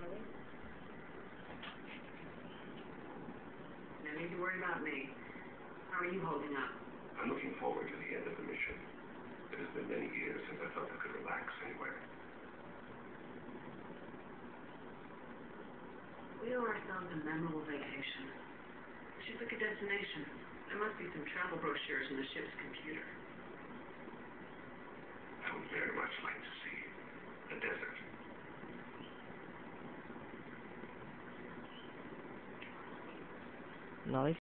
family. No need to worry about me. How are you holding up? I'm looking forward to the end of the mission. It has been many years since I felt I could relax anywhere. We owe ourselves a memorable vacation. We should pick a destination. There must be some travel brochures in the ship's computer. Nice.